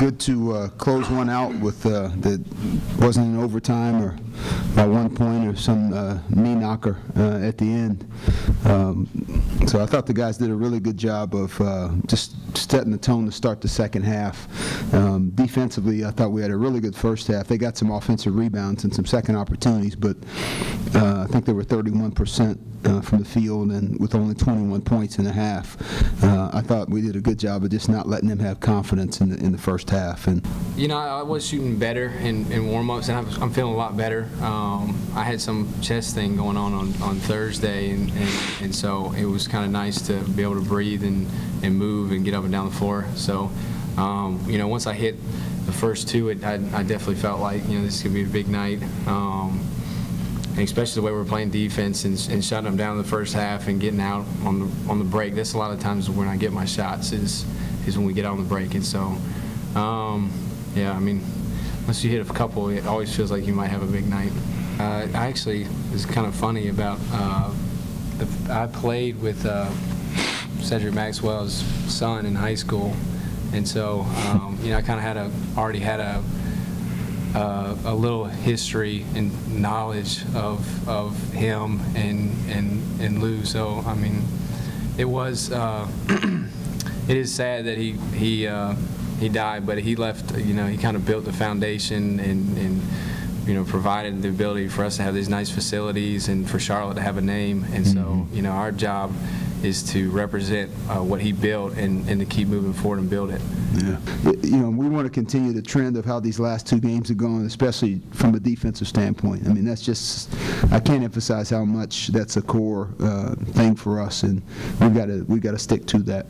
good to uh, close one out with, uh, that wasn't in overtime or by one point or some uh, knee knocker uh, at the end. Um, So I thought the guys did a really good job of uh, just setting the tone to start the second half. Um, Defensively, I thought we had a really good first half. They got some offensive rebounds and some second opportunities, but uh, I think they were 31% uh, from the field and with only 21 points in a half. Uh, I thought we did a good job of just not letting them have confidence in the, in the first half. And You know, I was shooting better in, in warm-ups, and I'm, I'm feeling a lot better. Um, I had some chest thing going on on, on Thursday, and, and, and so it was kind of nice to be able to breathe and, and move and get up and down the floor. So, um, you know, once I hit the first two, it, I, I definitely felt like, you know, this could be a big night. Um, especially the way we're playing defense and, and shutting them down in the first half and getting out on the on the break. That's a lot of times when I get my shots is is when we get out on the break. And so, um, yeah, I mean, once you hit a couple, it always feels like you might have a big night. Uh, actually it's kind of funny about uh, the, I played with uh, Cedric Maxwell's son in high school, and so um, you know I kind of had a already had a uh, a little history and knowledge of of him and and and Lew. So I mean, it was uh, it is sad that he he uh, he died, but he left. You know, he kind of built the foundation and and you know provided the ability for us to have these nice facilities and for Charlotte to have a name. And so you know, our job is to represent uh, what he built and, and to keep moving forward and build it. Yeah. You know, we want to continue the trend of how these last two games have gone, especially from a defensive standpoint. I mean, that's just, I can't emphasize how much that's a core uh, thing for us, and we've got to, we've got to stick to that.